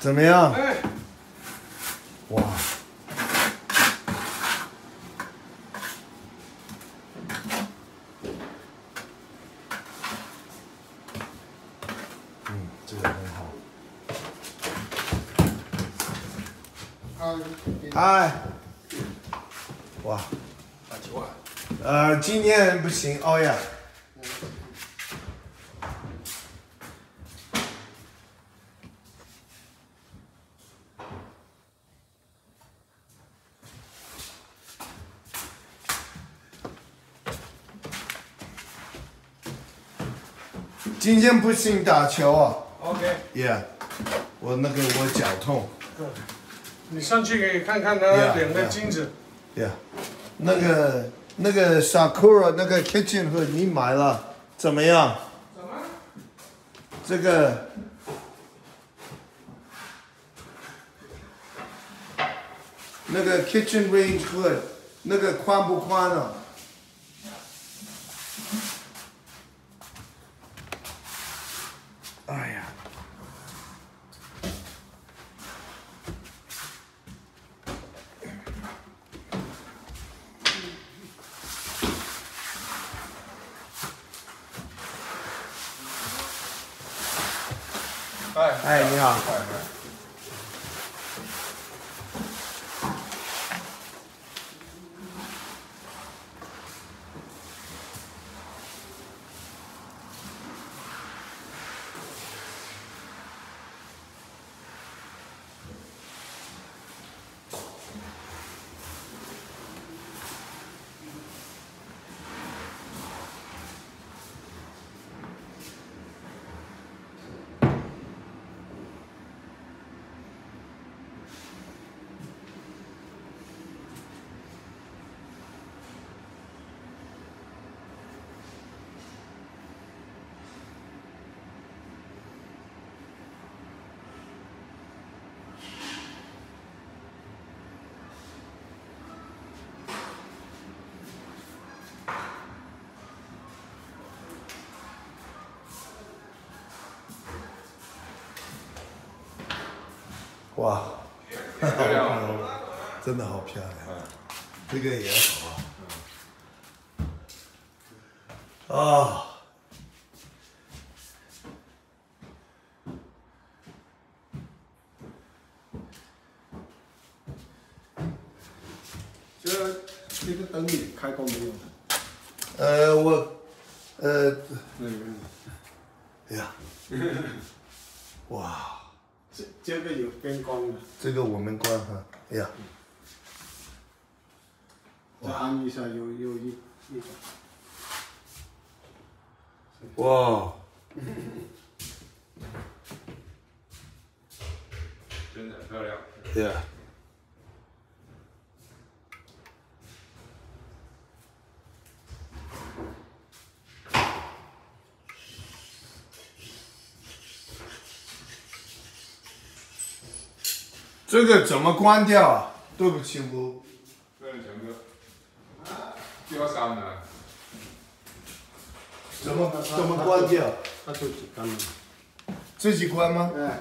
怎么样？哎，哇！嗯，这个很好。哎，哇！打球啊！呃，今天不行，熬夜。今天不行打球啊。OK。Yeah，我那个我脚痛。你上去给看看他两个镜子。爷，那个那个 Sakura 那个 Kitchen 和你买了，怎么样？怎么？这个那个 Kitchen Range hood，那个宽不宽啊？哎，你好。哇，漂亮，真的好漂亮这个也好啊。啊，这这个灯你开过没有？呃，我，呃，那个，呀，哇。这个有边光的，这个我们关哈，哎呀，再按一下，有有一一个，哇，真的漂亮，呀。这个怎么关掉啊？对不起，我。这里全部。怎么怎么关掉？他自己关自己关吗？哎，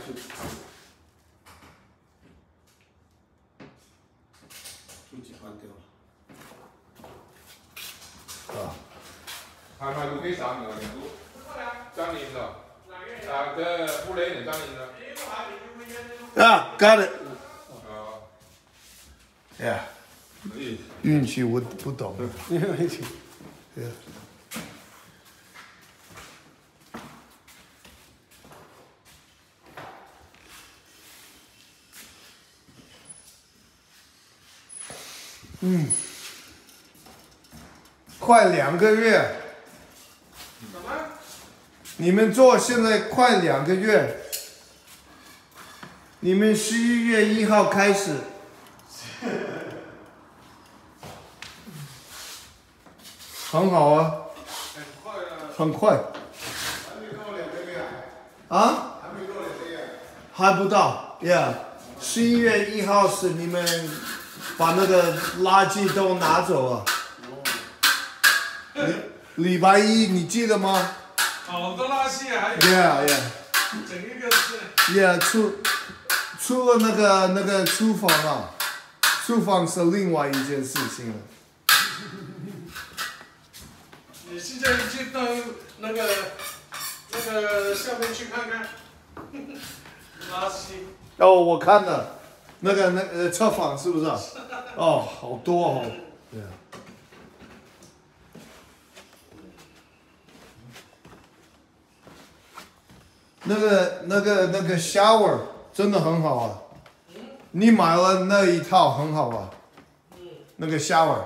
自己关掉。啊。还蛮有点响的，都。降音了。哪哪个不累的张音的？啊，干的。哎呀，运气我不懂。运气，嗯，快两个月。么？你们做现在快两个月？你们十一月一号开始。很好啊，很快。还没到两个月。啊？还没到两个月？还不到，y e a h 十一月一号是你们把那个垃圾都拿走。礼礼拜一你记得吗？好多垃圾还。有，Yeah Yeah，整一个是。y e a 耶，出，出那个那个厨房啊，厨房是另外一件事情了。你现在就到那个那个下面去看看，垃 圾。哦，我看了，那个那个测谎是不是？哦，好多哦。对啊。那个那个那个 shower 真的很好啊，你买了那一套很好吧？那个 shower。